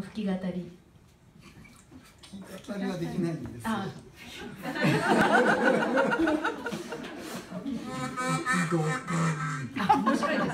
吹き語り語りはできないんです。あ、面白いですね。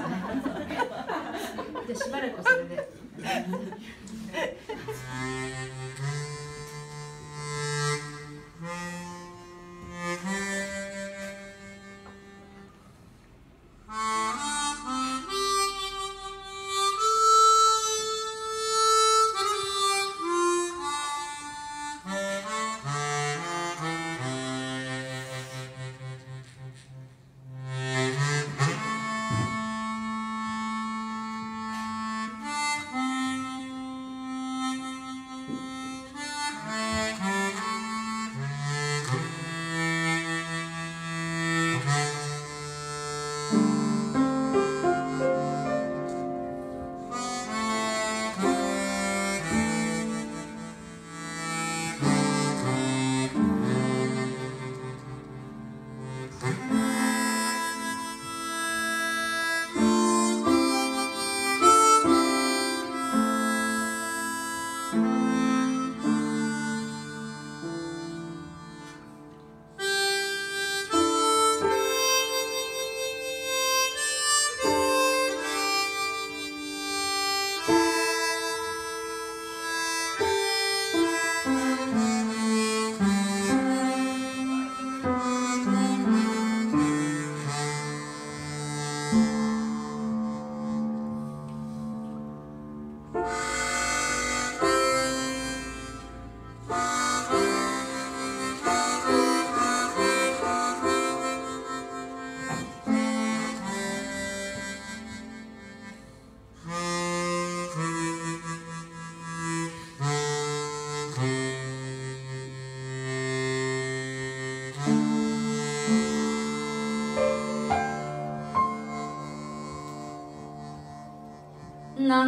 Mm-hmm.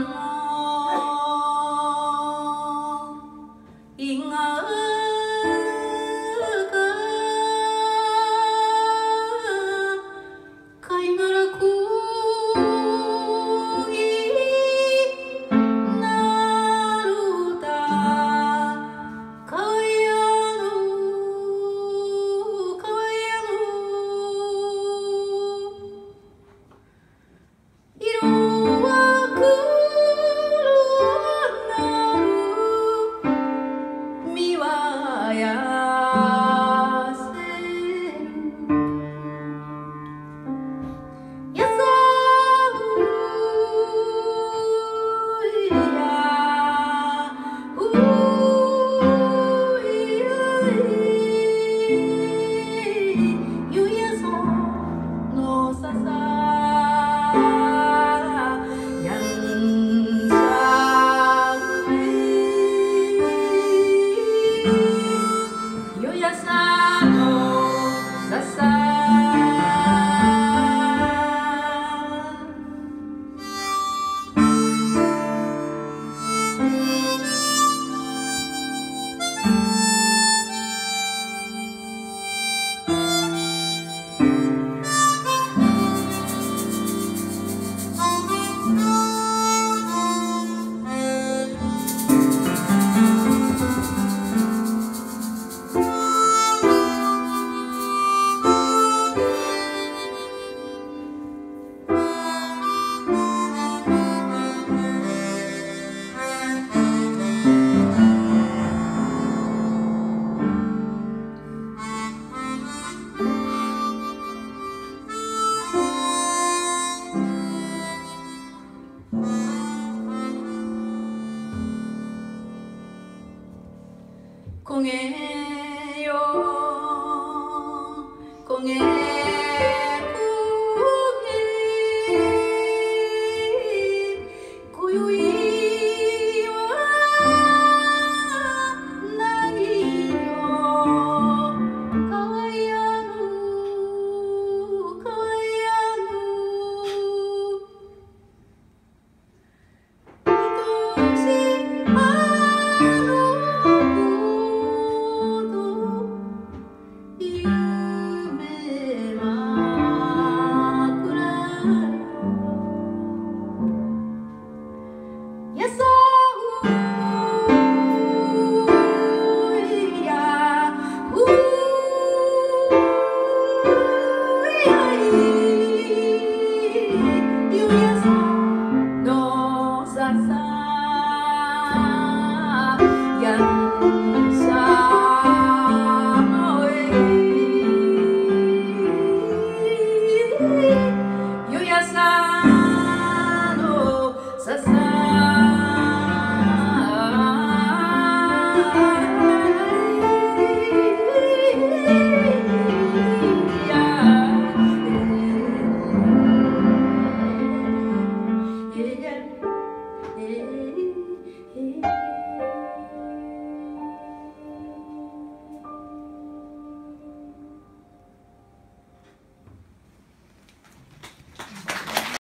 Oh. nossa sala. 공해요. 공해.